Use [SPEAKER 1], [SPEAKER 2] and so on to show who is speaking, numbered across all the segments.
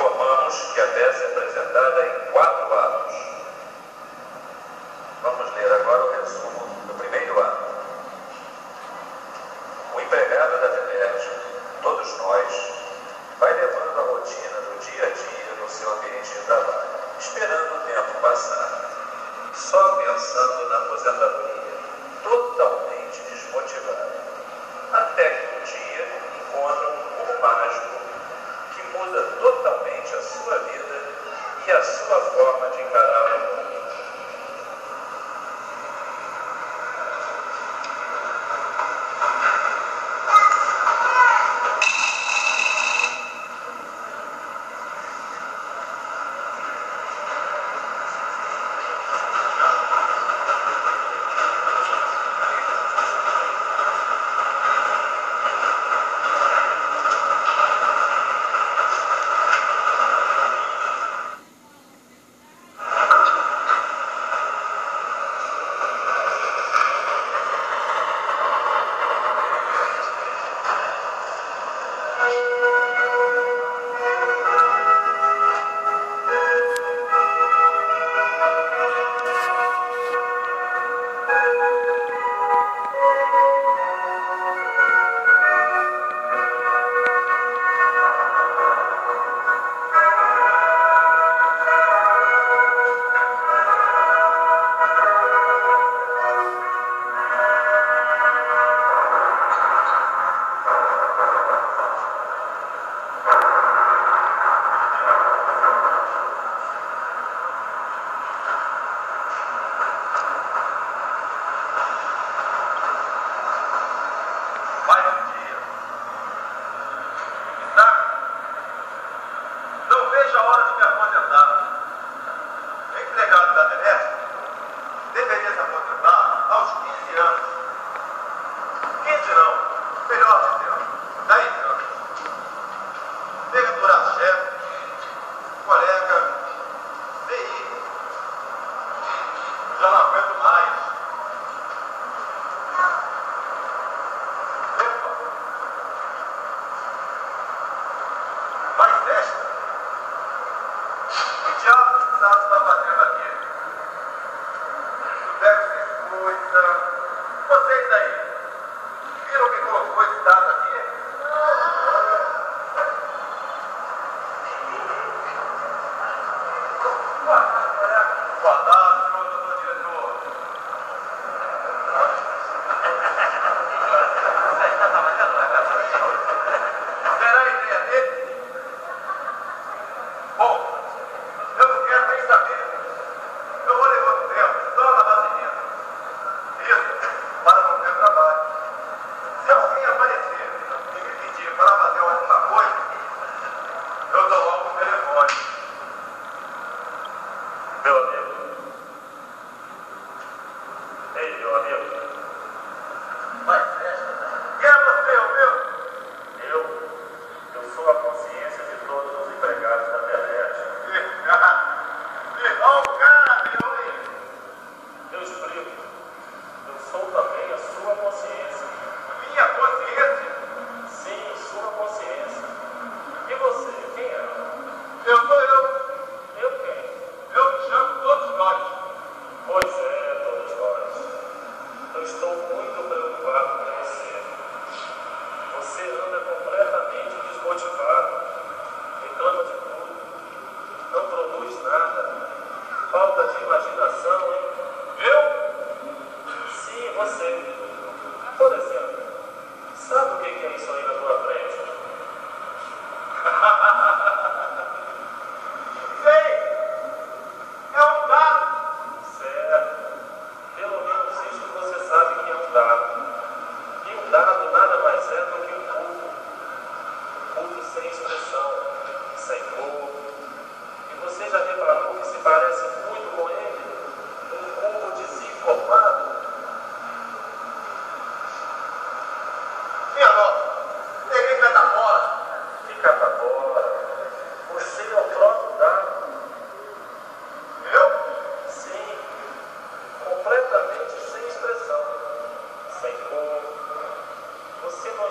[SPEAKER 1] informamos que a tese é apresentada em quatro atos. Vamos ler agora o resumo do primeiro ato. O empregado da Telerge, todos nós, vai levando a rotina do dia a dia no seu ambiente de trabalho, esperando o tempo passar, só pensando na aposentadoria, totalmente desmotivado, até que um dia encontra um mágico que muda totalmente a sua vida e a sua forma de encarar o mundo.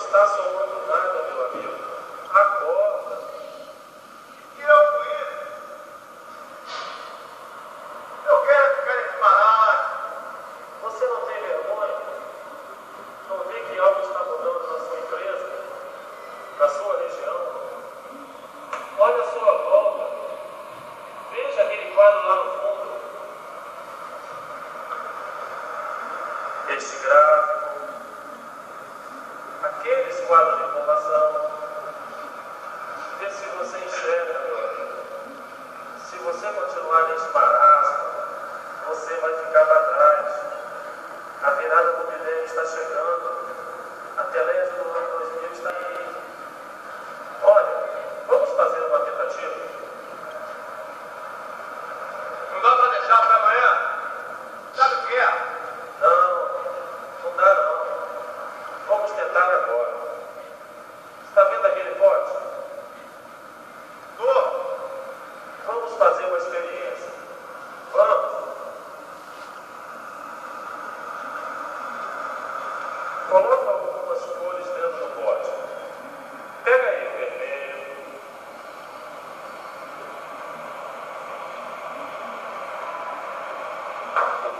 [SPEAKER 1] está soando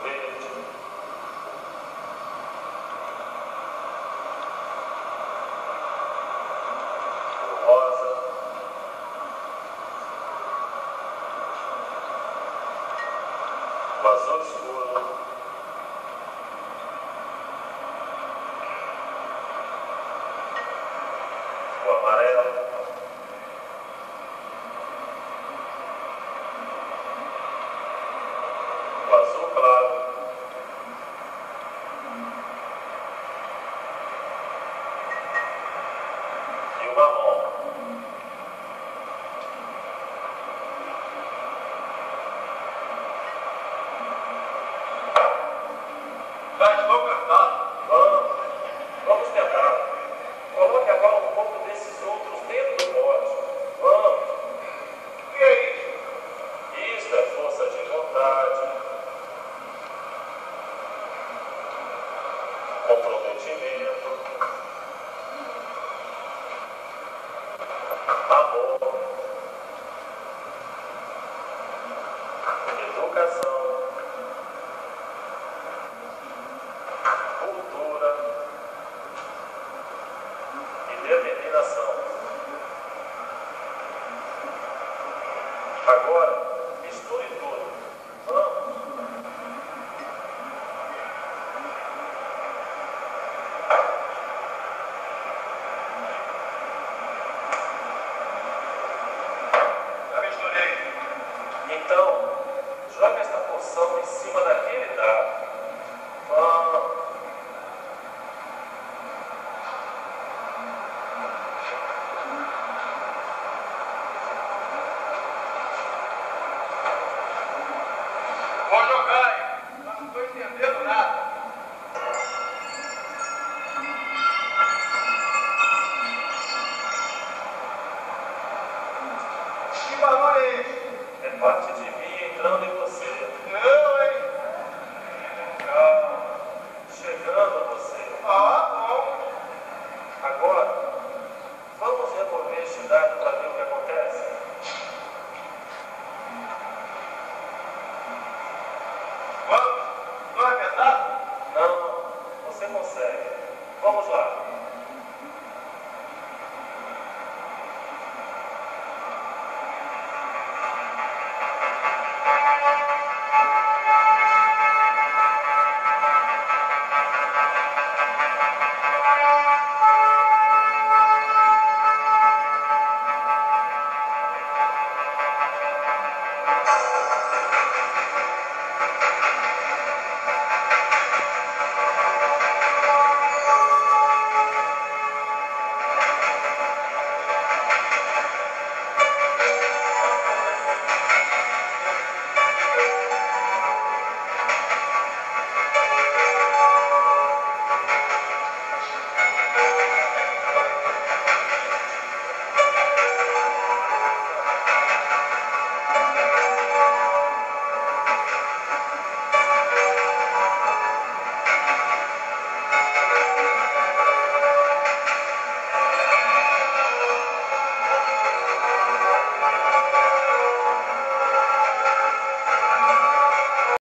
[SPEAKER 1] O